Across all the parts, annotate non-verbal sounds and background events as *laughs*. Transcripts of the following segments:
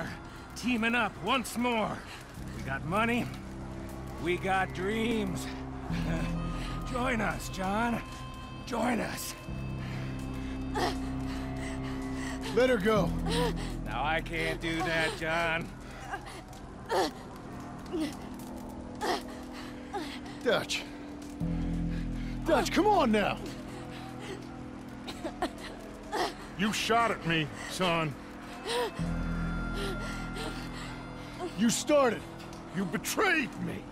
are teaming up once more. We got money. We got dreams. *laughs* Join us, John. Join us. Let her go. Now I can't do that, John. Dutch. Dutch, come on now. You shot at me, son. You started. You betrayed me.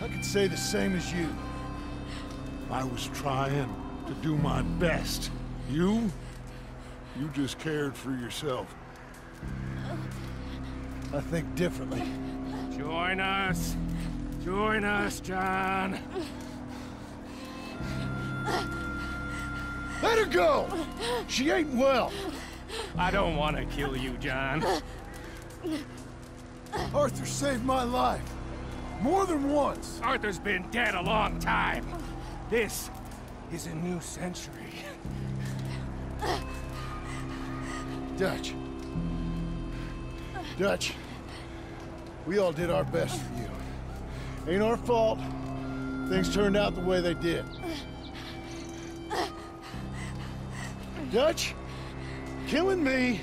I could say the same as you. I was trying to do my best. You? You just cared for yourself. I think differently. Join us. Join us, John. Let her go! She ain't well. I don't want to kill you, John. *laughs* Arthur saved my life. More than once. Arthur's been dead a long time. This is a new century. *laughs* Dutch. Dutch. We all did our best for you. Ain't our fault. Things turned out the way they did. Dutch, killing me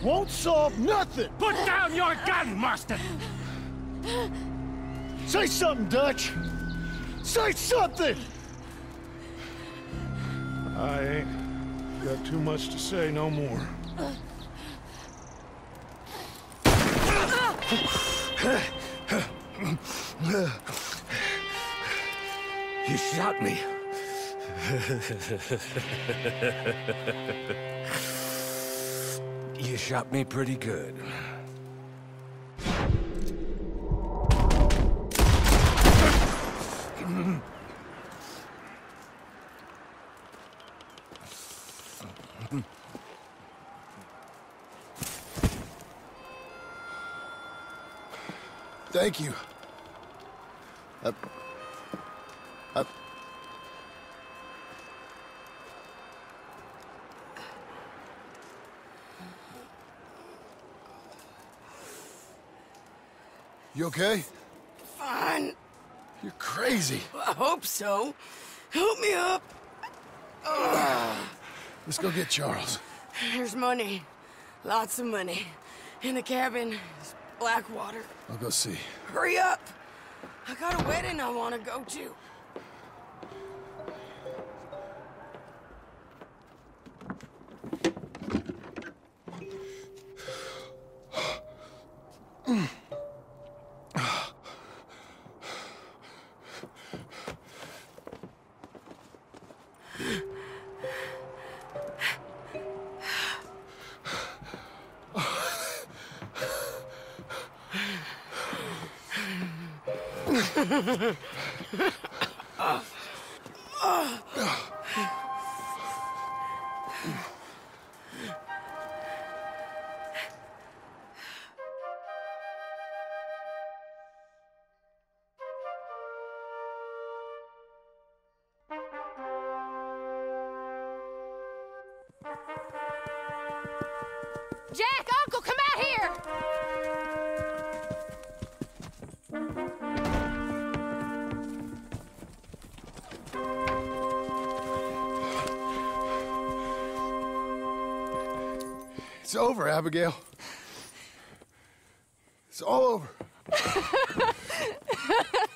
won't solve nothing. Put down your gun, Marston! Say something, Dutch. Say something! I ain't got too much to say no more. You shot me. *laughs* you shot me pretty good. Thank you. Uh, you okay? Fine. You're crazy. I hope so. Help me up. Let's go get Charles. There's money. Lots of money. In the cabin. There's Blackwater. I'll go see. Hurry up. I got a wedding I want to go to. Jack, Uncle, come out here! It's over, Abigail. It's all over. *laughs*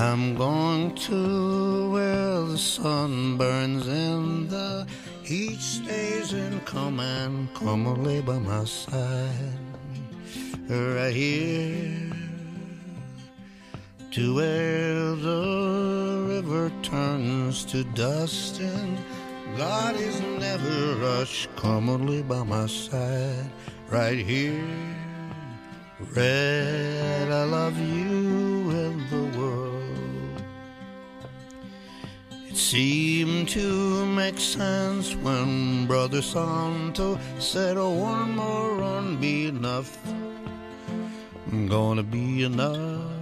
I'm going to where the sun burns and the heat stays in come and come and lay by my side. Right here to where the river turns to dust and God is never rush. Come and lay by my side. Right here. Red, I love you seemed to make sense when Brother Santo said, oh, one more run be enough. I'm Gonna be enough.